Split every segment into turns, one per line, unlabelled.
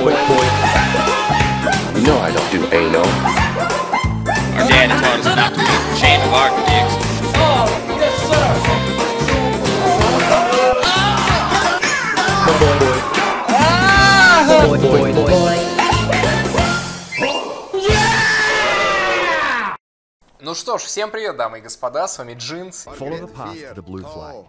boy, boy. You know I don't do anal.
Our daddy taught us not to make shit of our dicks. Oh, yes, sir. Boy, boy, boy. Ah, boy, boy,
boy. boy. Yeah!
Ну что ж, всем привет, дамы и господа, с вами Джинс.
Follow the path to the blue flag.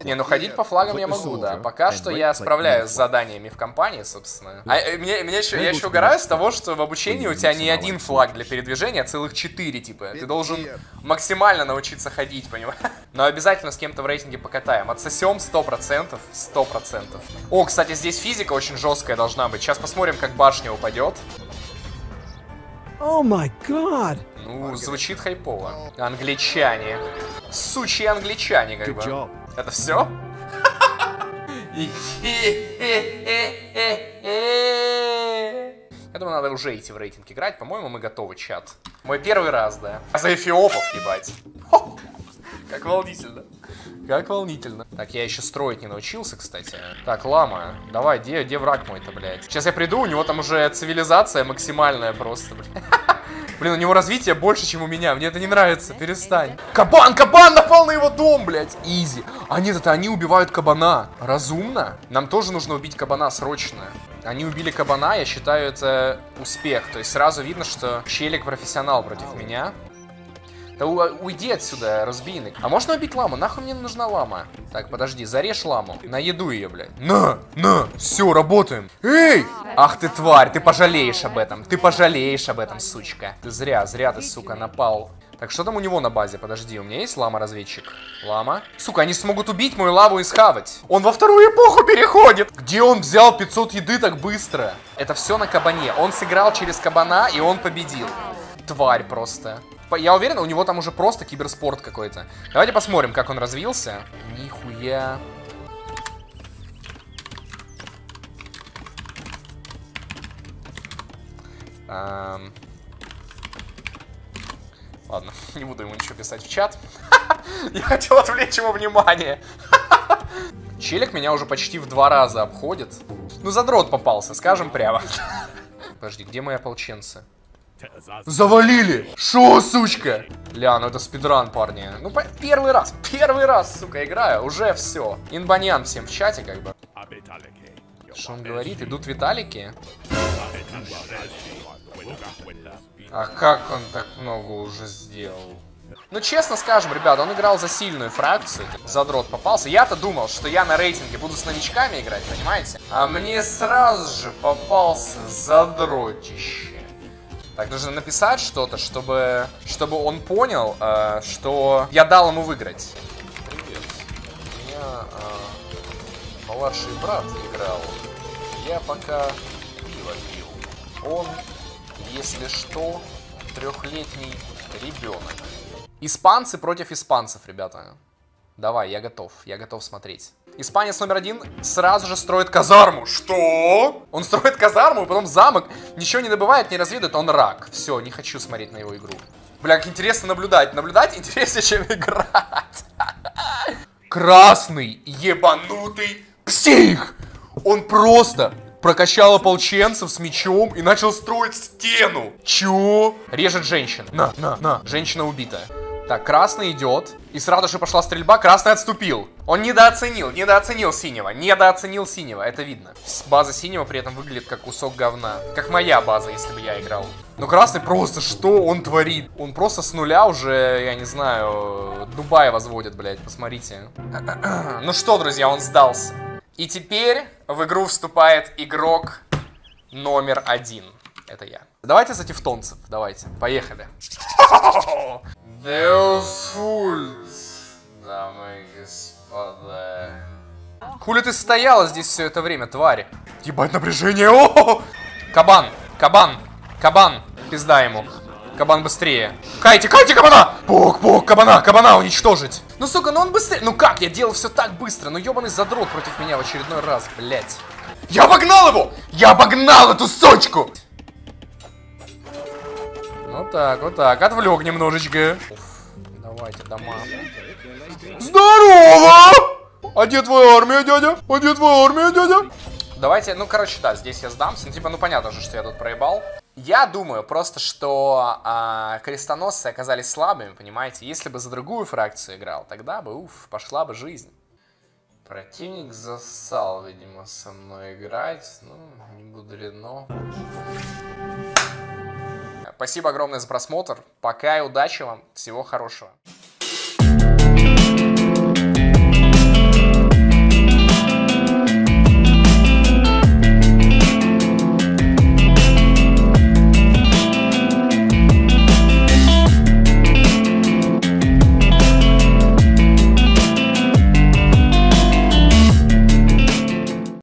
Не, ну ходить по флагам я могу, да. Пока что я справляюсь с заданиями в компании, собственно. А э, мне, мне еще, я еще угораю с того, что в обучении у тебя не один флаг для передвижения, а целых четыре, типа. Ты должен максимально научиться ходить, понимаешь? Но обязательно с кем-то в рейтинге покатаем. Отсосем 100%, 100%. О, кстати, здесь физика очень жесткая должна быть. Сейчас посмотрим, как башня упадет.
Oh my god.
Ну, звучит хайпово. Англичане. Сучьи англичане, как бы. Это все? Я думаю, надо уже идти в рейтинг играть. По-моему, мы готовы, чат. Мой первый раз, да. А за эфиопов, ебать. Как волнительно. Как волнительно. Так, я еще строить не научился, кстати. Так, лама, давай, где, где враг мой-то, блядь? Сейчас я приду, у него там уже цивилизация максимальная просто, блядь. Блин, у него развитие больше, чем у меня. Мне это не нравится. Перестань. Кабан, кабан напал на его дом, блядь. Изи. А нет, это они убивают кабана. Разумно? Нам тоже нужно убить кабана срочно. Они убили кабана, я считаю, это успех. То есть сразу видно, что челик профессионал против меня. Да у- уйди отсюда, разбийник. А можно убить ламу? Нахуй мне нужна лама? Так, подожди, зарежь ламу. На еду ее, блядь. На, на, все, работаем. Эй! Ах ты тварь, ты пожалеешь об этом. Ты пожалеешь об этом, сучка. Ты зря, зря ты, сука, напал. Так, что там у него на базе? Подожди, у меня есть лама-разведчик? Лама? Сука, они смогут убить мою лаву и схавать. Он во вторую эпоху переходит. Где он взял 500 еды так быстро? Это все на кабане. Он сыграл через кабана, и он победил. Тварь просто. Я уверен, у него там уже просто киберспорт какой-то. Давайте посмотрим, как он развился. Нихуя. Ам. Ладно, не буду ему ничего писать в чат. Я хотел отвлечь его внимание. Челик меня уже почти в два раза обходит. Ну, задрот попался, скажем прямо. Подожди, где мои ополченцы? Завалили! Шо, сучка? Ля, ну это спидран, парни. Ну, первый раз, первый раз, сука, играю. Уже все. Инбаньян всем в чате, как бы. Что он говорит? Идут Виталики? А как он так много уже сделал? Ну, честно скажем, ребята, он играл за сильную фракцию. Задрот попался. Я-то думал, что я на рейтинге буду с новичками играть, понимаете? А мне сразу же попался задротище. Так, нужно написать что-то, чтобы, чтобы он понял, э, что я дал ему выиграть. Привет. У меня э, младший брат играл. Я пока пиво пил. Он, если что, трехлетний ребенок. Испанцы против испанцев, ребята. Давай, я готов. Я готов смотреть. Испанец номер один сразу же строит казарму. Что? Он строит казарму, потом замок. Ничего не добывает, не разведывает. Он рак. Все, не хочу смотреть на его игру. Бля, как интересно наблюдать. Наблюдать интереснее, чем играть. Красный, ебанутый псих. Он просто прокачал ополченцев с мечом и начал строить стену. Чё? Режет женщин. На, на, на. Женщина убита. Так, красный идет. И сразу же пошла стрельба, красный отступил. Он недооценил, недооценил синего, недооценил синего, это видно. База синего при этом выглядит как кусок говна. Как моя база, если бы я играл. Но красный просто, что он творит? Он просто с нуля уже, я не знаю, Дубай возводит, блядь, посмотрите. Ну что, друзья, он сдался. И теперь в игру вступает игрок номер один. Это я. Давайте за тевтонцев, давайте, поехали. Deus Vult, дамы и господа. Хули ты стояла здесь все это время, тварь? Ебать напряжение, о! Кабан, кабан, кабан, пизда ему. Кабан быстрее. Кайте, кайте кабана! Пук, пук, кабана, кабана уничтожить. Ну, сука, ну он быстрее. Ну как, я делал все так быстро. Ну, ебаный задрот против меня в очередной раз, блять. Я обогнал его! Я обогнал эту сучку! Вот так, вот так. Отвлек немножечко. Давайте дома. Здорово! А где твоя армия, дядя? А где твоя армия, дядя? Давайте, ну, короче, да, здесь я сдамся. Ну, типа, ну, понятно же, что я тут проебал. Я думаю просто, что а, крестоносцы оказались слабыми, понимаете? Если бы за другую фракцию играл, тогда бы, уф, пошла бы жизнь. Противник засал, видимо, со мной играть. Ну, не мудрено. Спасибо огромное за просмотр. Пока и удачи вам. Всего хорошего.